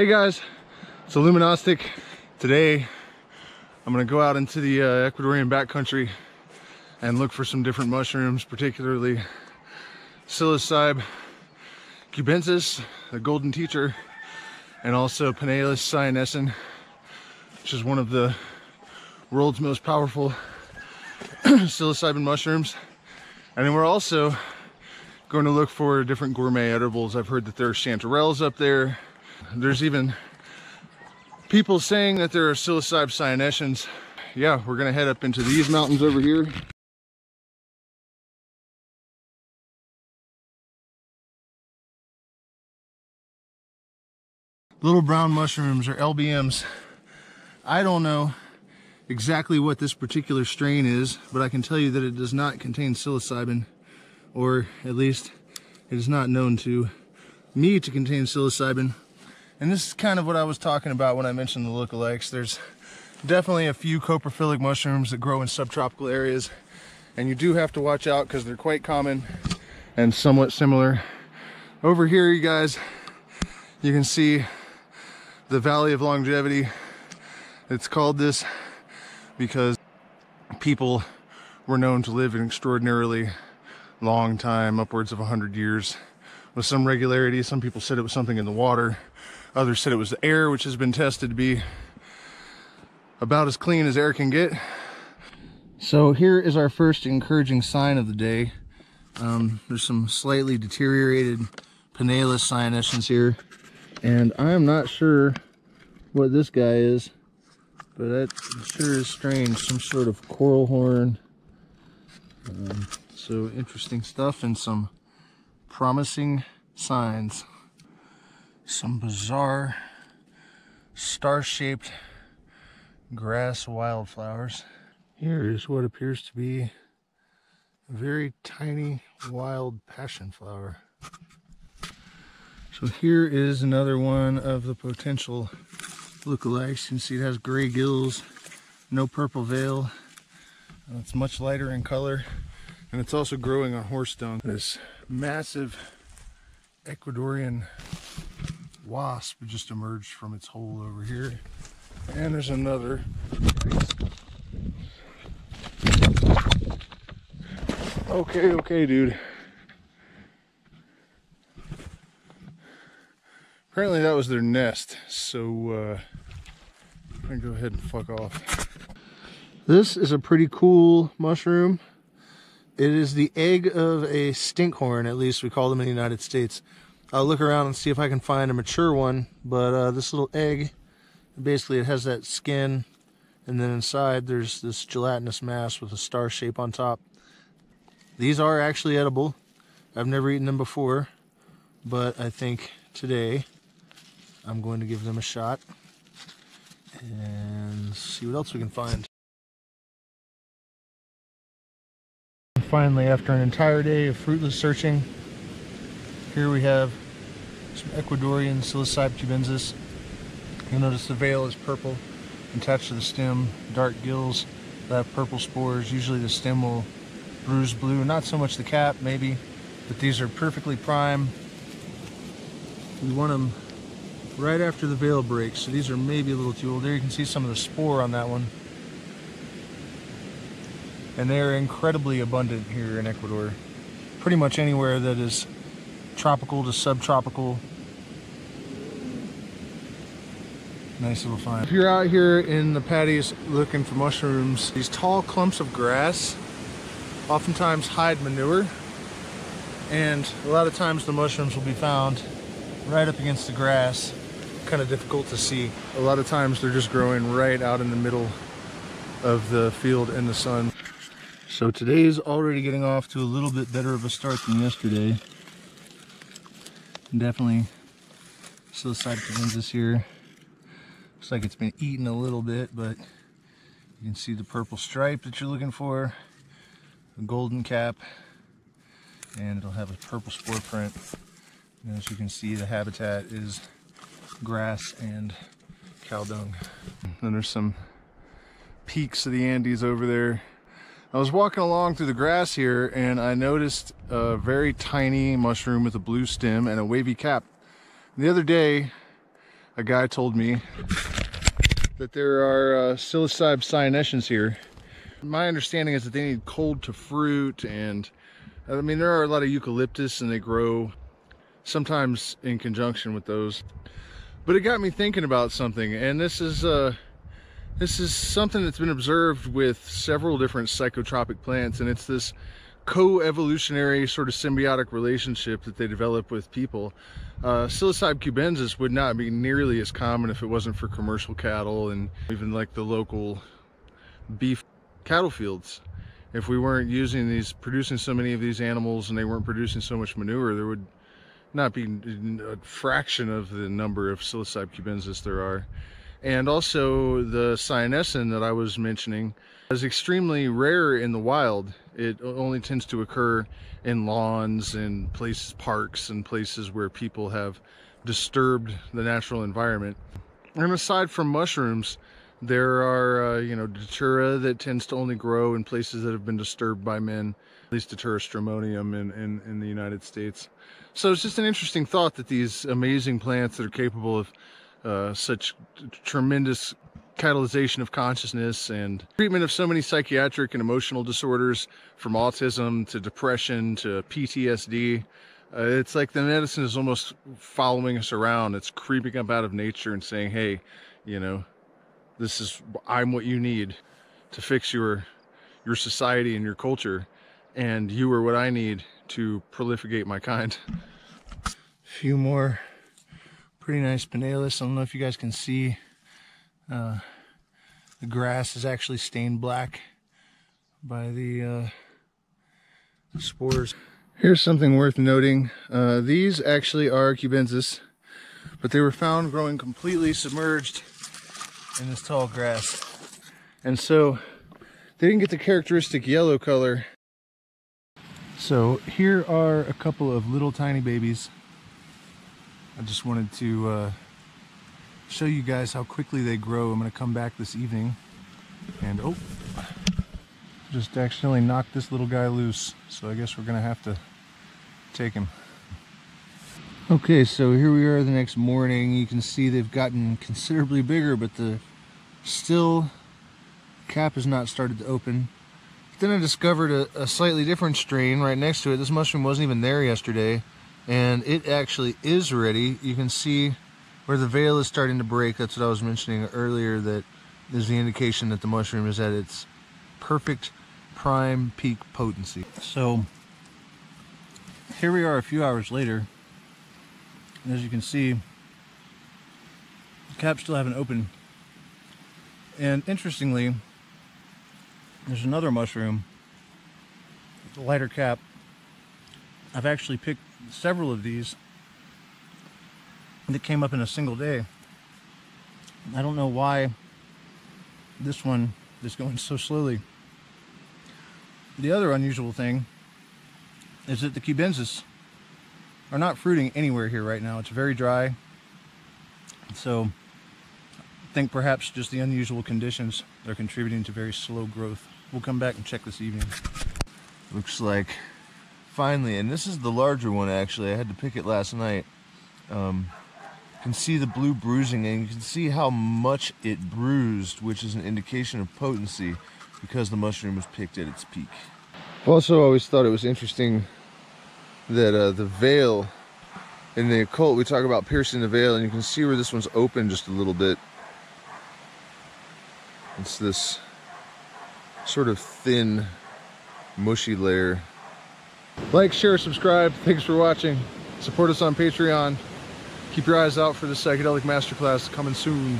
Hey guys, it's Illumignostic. Today, I'm gonna go out into the uh, Ecuadorian backcountry and look for some different mushrooms, particularly psilocybe cubensis, the golden teacher, and also Panaeolus cyanescens, which is one of the world's most powerful psilocybin mushrooms. And then we're also going to look for different gourmet edibles. I've heard that there are chanterelles up there. There's even people saying that there are psilocybe cyanescens. Yeah, we're gonna head up into these mountains over here. Little brown mushrooms or LBMs. I don't know exactly what this particular strain is, but I can tell you that it does not contain psilocybin, or at least it is not known to me to contain psilocybin. And this is kind of what I was talking about when I mentioned the lookalikes. There's definitely a few coprophilic mushrooms that grow in subtropical areas, and you do have to watch out because they're quite common and somewhat similar. Over here, you guys, you can see the Valley of Longevity. It's called this because people were known to live an extraordinarily long time, upwards of 100 years, with some regularity. Some people said it was something in the water. Others said it was the air, which has been tested to be about as clean as air can get. So here is our first encouraging sign of the day. Um, there's some slightly deteriorated Panaeolus cyanescens here. And I'm not sure what this guy is. But that sure is strange. Some sort of coral horn. Um, so interesting stuff and some promising signs. Some bizarre star-shaped grass wildflowers. Here is what appears to be a very tiny wild passion flower. So here is another one of the potential lookalikes. You can see it has gray gills, no purple veil. It's much lighter in color. And it's also growing on horse dung. This massive Ecuadorian wasp just emerged from its hole over here. And there's another. Okay, okay, dude. Apparently that was their nest, so uh, I'm gonna go ahead and fuck off. This is a pretty cool mushroom. It is the egg of a stinkhorn, at least we call them in the United States. I'll look around and see if I can find a mature one, but uh, this little egg, basically it has that skin, and then inside there's this gelatinous mass with a star shape on top. These are actually edible. I've never eaten them before, but I think today I'm going to give them a shot and see what else we can find. Finally, after an entire day of fruitless searching, here we have some Ecuadorian Psilocybe cubensis. You'll notice the veil is purple attached to the stem, dark gills that have purple spores. Usually the stem will bruise blue, not so much the cap maybe, but these are perfectly prime. We want them right after the veil breaks. So these are maybe a little too old. There you can see some of the spore on that one. And they are incredibly abundant here in Ecuador. Pretty much anywhere that is tropical to subtropical. Nice little find. If you're out here in the patties looking for mushrooms, these tall clumps of grass oftentimes hide manure. And a lot of times the mushrooms will be found right up against the grass kind of difficult to see. A lot of times they're just growing right out in the middle of the field in the sun. So today's already getting off to a little bit better of a start than yesterday. Definitely psilocybe cubensis here. Looks like it's been eaten a little bit, but you can see the purple stripe that you're looking for, the golden cap, and it'll have a purple spore print. And as you can see, the habitat is grass and cow dung. Then there's some peaks of the Andes over there. I was walking along through the grass here and I noticed a very tiny mushroom with a blue stem and a wavy cap. the other day, a guy told me that there are uh, psilocybe cyanescens here. My understanding is that they need cold to fruit and I mean there are a lot of eucalyptus and they grow sometimes in conjunction with those. But it got me thinking about something and this is uh, this is something that's been observed with several different psychotropic plants and it's this co-evolutionary sort of symbiotic relationship that they develop with people. Uh, Psilocybe cubensis would not be nearly as common if it wasn't for commercial cattle and even like the local beef cattle fields. If we weren't using these, producing so many of these animals and they weren't producing so much manure, there would not be a fraction of the number of Psilocybe cubensis there are. And also the cyanescen that I was mentioning is extremely rare in the wild. It only tends to occur in lawns and places, parks and places where people have disturbed the natural environment. And aside from mushrooms, there are, uh, you know, datura that tends to only grow in places that have been disturbed by men, at least datura stramonium in, in, in the United States. So it's just an interesting thought that these amazing plants that are capable of uh, such tremendous catalyzation of consciousness and treatment of so many psychiatric and emotional disorders from autism to depression to PTSD. Uh, it's like the medicine is almost following us around. It's creeping up out of nature and saying, hey, you know, this is, I'm what you need to fix your, your society and your culture. And you are what I need to prolificate my kind. A few more pretty nice Panaeolus. I don't know if you guys can see uh, the grass is actually stained black by the uh, spores. Here's something worth noting. Uh, these actually are cubensis, but they were found growing completely submerged in this tall grass. And so they didn't get the characteristic yellow color. So here are a couple of little tiny babies I just wanted to uh, show you guys how quickly they grow. I'm going to come back this evening and oh, just accidentally knocked this little guy loose. So I guess we're going to have to take him. Okay, so here we are the next morning. You can see they've gotten considerably bigger, but the still cap has not started to open. But then I discovered a, a slightly different strain right next to it. This mushroom wasn't even there yesterday and it actually is ready. You can see where the veil is starting to break. That's what I was mentioning earlier that is the indication that the mushroom is at its perfect prime peak potency. So here we are a few hours later. And as you can see, the caps still haven't opened. And interestingly, there's another mushroom, lighter cap. I've actually picked several of these that came up in a single day. I don't know why this one is going so slowly. The other unusual thing is that the cubensis are not fruiting anywhere here right now. It's very dry. So I think perhaps just the unusual conditions are contributing to very slow growth. We'll come back and check this evening. Looks like finally, and this is the larger one actually, I had to pick it last night. Um, you can see the blue bruising and you can see how much it bruised, which is an indication of potency because the mushroom was picked at its peak. I've also always thought it was interesting that uh, the veil in the occult, we talk about piercing the veil and you can see where this one's open just a little bit. It's this sort of thin, mushy layer like, share, subscribe. Thanks for watching. Support us on Patreon. Keep your eyes out for the Psychedelic Masterclass coming soon.